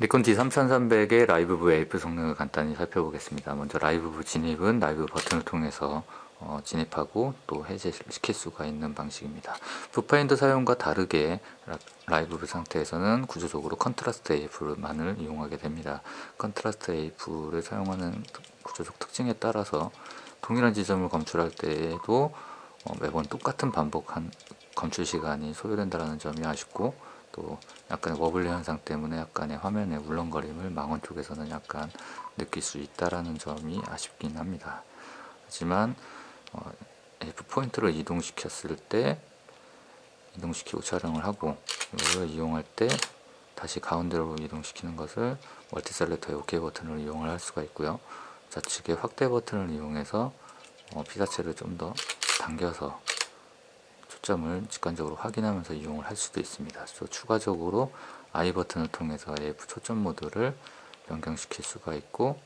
니콘 D3300의 live view AF 성능을 간단히 살펴보겠습니다. 먼저 live view 진입은 라이브 버튼을 통해서 어, 진입하고 또 해제시킬 수가 있는 방식입니다. 뷰파인더 사용과 다르게 live view 상태에서는 구조적으로 contrast AF만을 이용하게 됩니다. contrast AF를 사용하는 구조적 특징에 따라서 동일한 지점을 검출할 때에도 어, 매번 똑같은 반복한 검출 시간이 소요된다는 점이 아쉽고 또 약간의 wobbly 현상 때문에 약간의 화면의 울렁거림을 망원 쪽에서는 약간 느낄 수 있다라는 점이 아쉽긴 합니다. 하지만 어, AF 포인트를 이동시켰을 때 이동시키고 촬영을 하고 이걸 이용할 때 다시 가운데로 이동시키는 것을 multi selector의 OK 버튼을 이용을 할 수가 있고요. 좌측의 확대 버튼을 이용해서 어, 피사체를 좀 더 당겨서 초점을 직관적으로 확인하면서 이용을 할 수도 있습니다. 또 추가적으로 I 버튼을 통해서 AF 초점 모드를 변경시킬 수가 있고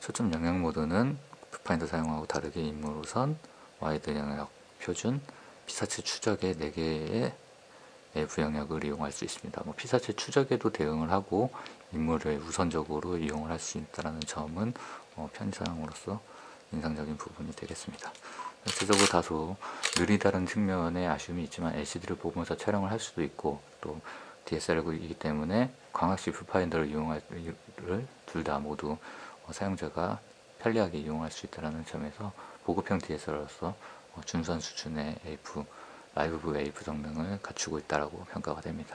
초점 영역 모드는 뷰파인더 사용하고 다르게 인물 우선 와이드 영역 표준 피사체 추적의 4개의 AF 영역을 이용할 수 있습니다. 뭐 피사체 추적에도 대응을 하고 인물을 우선적으로 이용을 할 수 있다는 점은 어, 편의사항으로서 인상적인 부분이 되겠습니다. 전체적으로 다소 느리다는 측면에 아쉬움이 있지만 LCD를 보면서 촬영을 할 수도 있고 또 DSLR이기 때문에 광학식 뷰파인더를 이용할 둘 다 모두 어, 사용자가 편리하게 이용할 수 있다는 점에서 보급형 DSLR로서 어, 준수한 수준의 AF live view 성능을 갖추고 있다고 평가가 됩니다.